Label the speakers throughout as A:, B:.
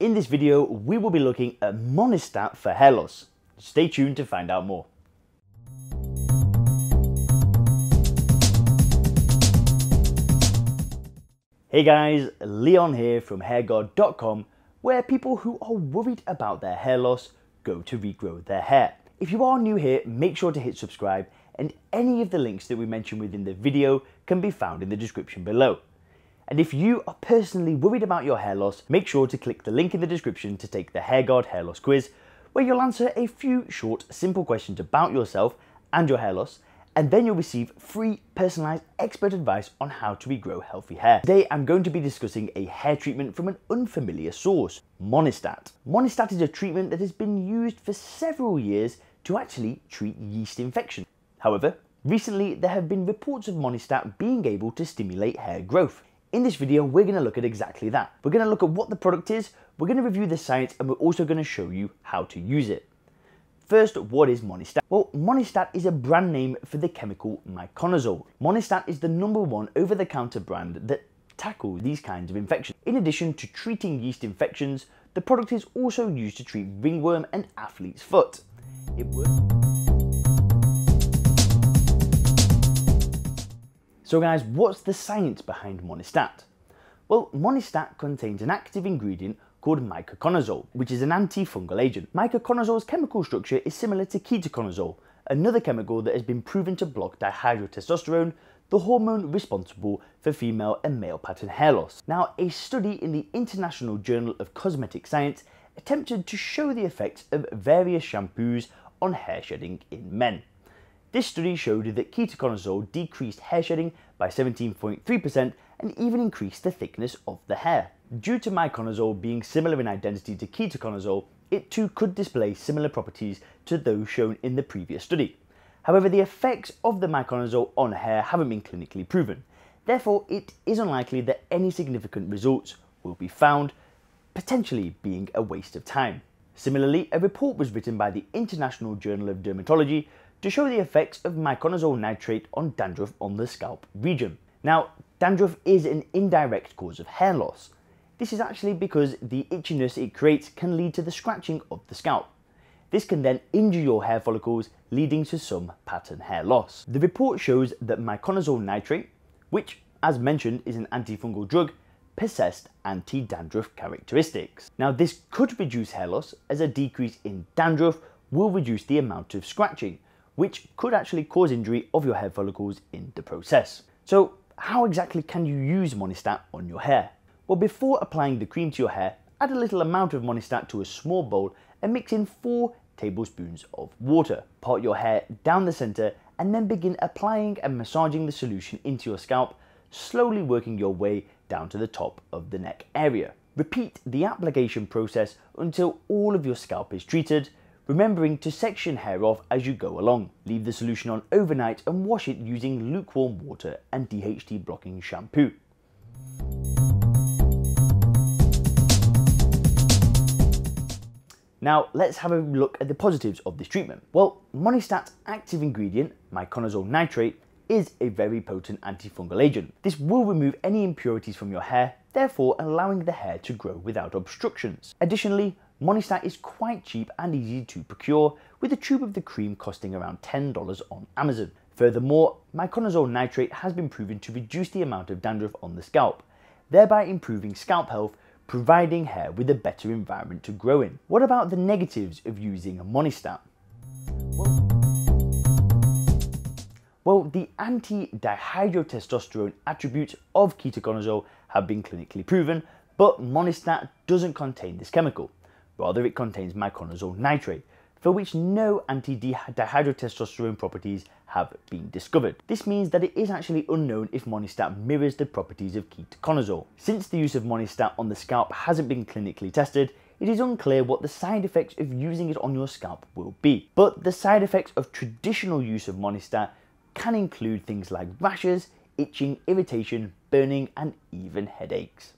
A: In this video, we will be looking at Monistat for hair loss. Stay tuned to find out more. Hey guys, Leon here from HairGuard.com, where people who are worried about their hair loss go to regrow their hair. If you are new here, make sure to hit subscribe and any of the links that we mentioned within the video can be found in the description below. And if you are personally worried about your hair loss, make sure to click the link in the description to take the Hair HairGuard Hair Loss Quiz, where you'll answer a few short, simple questions about yourself and your hair loss, and then you'll receive free, personalized expert advice on how to regrow healthy hair. Today, I'm going to be discussing a hair treatment from an unfamiliar source, Monistat. Monistat is a treatment that has been used for several years to actually treat yeast infection. However, recently there have been reports of Monistat being able to stimulate hair growth. In this video, we're going to look at exactly that. We're going to look at what the product is, we're going to review the science, and we're also going to show you how to use it. First, what is Monistat? Well, Monistat is a brand name for the chemical miconazole. Monistat is the number one over-the-counter brand that tackles these kinds of infections. In addition to treating yeast infections, the product is also used to treat ringworm and athlete's foot. It works. So guys, what's the science behind Monistat? Well, Monistat contains an active ingredient called miconazole, which is an antifungal agent. Miconazole's chemical structure is similar to ketoconazole, another chemical that has been proven to block dihydrotestosterone, the hormone responsible for female and male pattern hair loss. Now, a study in the International Journal of Cosmetic Science attempted to show the effects of various shampoos on hair shedding in men. This study showed that ketoconazole decreased hair shedding by 17.3% and even increased the thickness of the hair. Due to miconazole being similar in identity to ketoconazole, it too could display similar properties to those shown in the previous study. However, the effects of the miconazole on hair haven't been clinically proven. Therefore, it is unlikely that any significant results will be found, potentially being a waste of time. Similarly, a report was written by the International Journal of Dermatology to show the effects of miconazole nitrate on dandruff on the scalp region. Now, dandruff is an indirect cause of hair loss. This is actually because the itchiness it creates can lead to the scratching of the scalp. This can then injure your hair follicles, leading to some pattern hair loss. The report shows that miconazole nitrate, which as mentioned is an antifungal drug, possessed anti-dandruff characteristics. Now this could reduce hair loss as a decrease in dandruff will reduce the amount of scratching, which could actually cause injury of your hair follicles in the process. So how exactly can you use Monistat on your hair? Well, before applying the cream to your hair, add a little amount of Monistat to a small bowl and mix in 4 tablespoons of water. Part your hair down the center and then begin applying and massaging the solution into your scalp, slowly working your way down to the top of the neck area. Repeat the application process until all of your scalp is treated remembering to section hair off as you go along. Leave the solution on overnight and wash it using lukewarm water and DHT blocking shampoo. Now let's have a look at the positives of this treatment. Well, Monistat's active ingredient, miconazole nitrate, is a very potent antifungal agent. This will remove any impurities from your hair, therefore allowing the hair to grow without obstructions. Additionally, Monistat is quite cheap and easy to procure, with a tube of the cream costing around $10 on Amazon. Furthermore, miconazole nitrate has been proven to reduce the amount of dandruff on the scalp, thereby improving scalp health, providing hair with a better environment to grow in. What about the negatives of using Monistat? Well the anti-dihydrotestosterone attributes of ketoconazole have been clinically proven, but Monistat doesn't contain this chemical. Rather, it contains miconazole nitrate, for which no anti-dihydrotestosterone properties have been discovered. This means that it is actually unknown if Monistat mirrors the properties of ketoconazole. Since the use of Monistat on the scalp hasn't been clinically tested, it is unclear what the side effects of using it on your scalp will be. But the side effects of traditional use of Monistat can include things like rashes, itching, irritation, burning, and even headaches.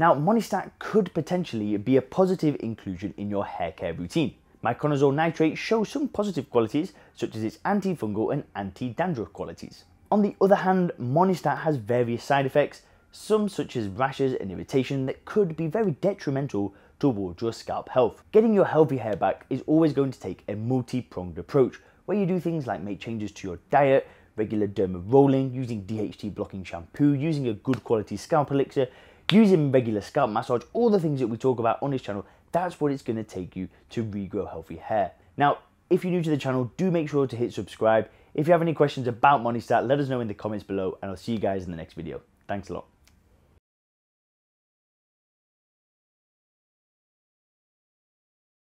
A: Now, Monistat could potentially be a positive inclusion in your hair care routine. Miconazole nitrate shows some positive qualities, such as its antifungal and anti-dandruff qualities. On the other hand, Monistat has various side effects, some such as rashes and irritation that could be very detrimental towards your scalp health. Getting your healthy hair back is always going to take a multi-pronged approach where you do things like make changes to your diet, regular derma rolling, using DHT blocking shampoo, using a good quality scalp elixir, using regular scalp massage, all the things that we talk about on this channel, that's what it's going to take you to regrow healthy hair. Now, if you're new to the channel, do make sure to hit subscribe. If you have any questions about Monistat, let us know in the comments below and I'll see you guys in the next video. Thanks a lot.